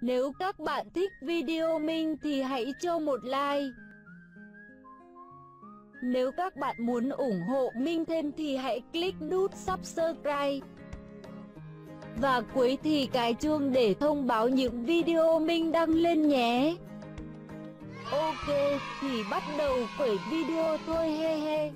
Nếu các bạn thích video mình thì hãy cho một like. Nếu các bạn muốn ủng hộ Minh thêm thì hãy click nút subscribe và cuối thì cái chuông để thông báo những video Minh đăng lên nhé. Ok, thì bắt đầu quẩy video thôi he he.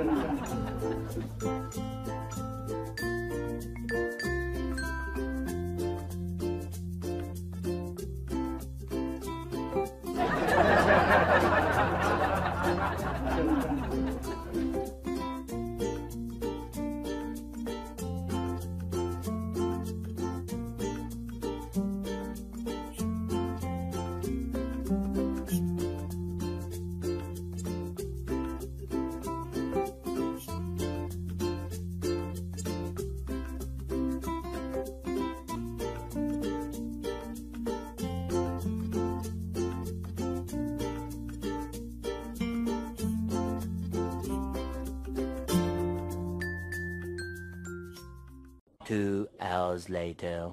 ハハハハ。Two hours later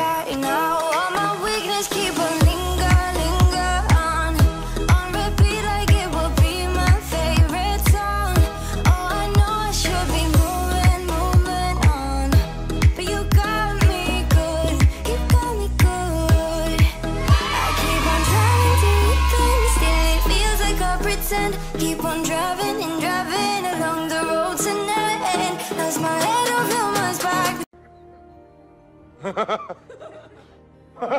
what?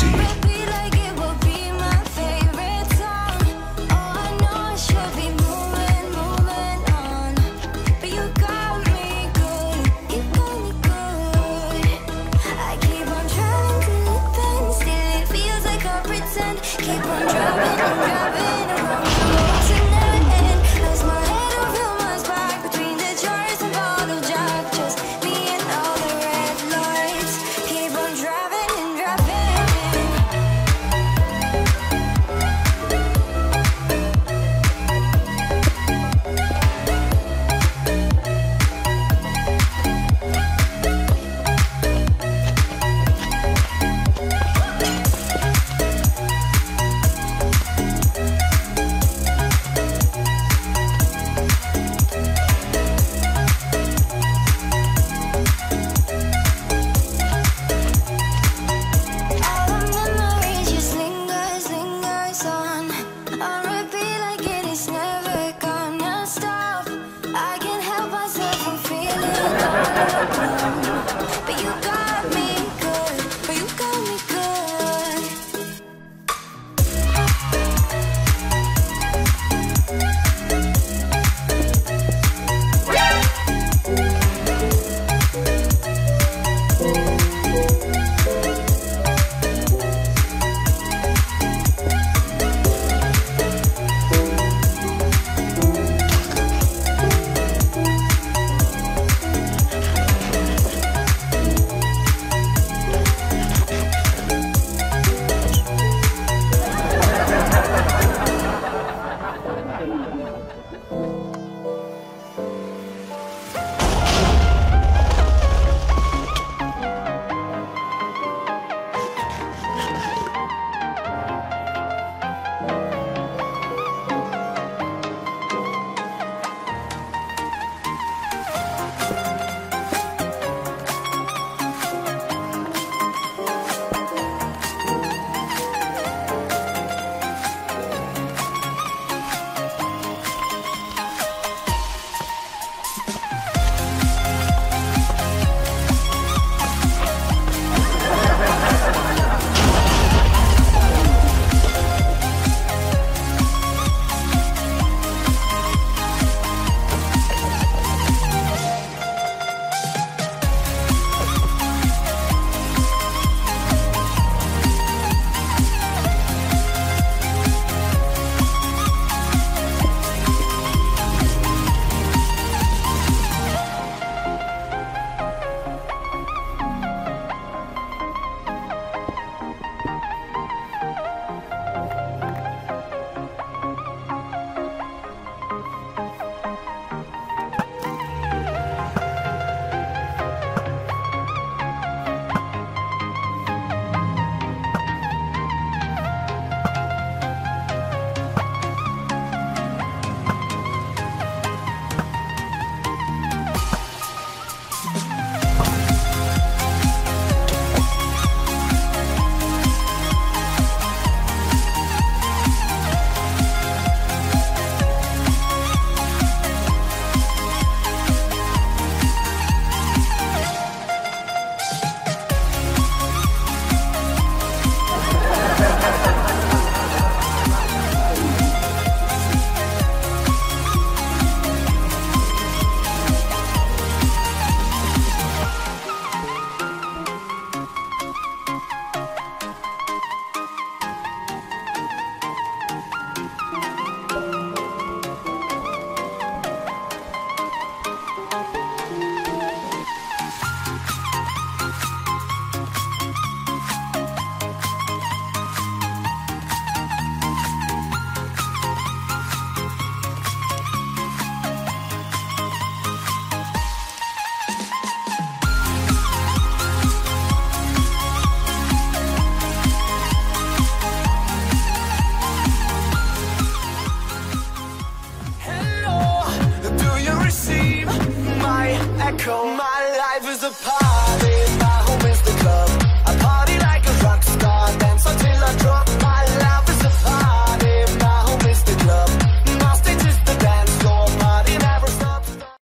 reality.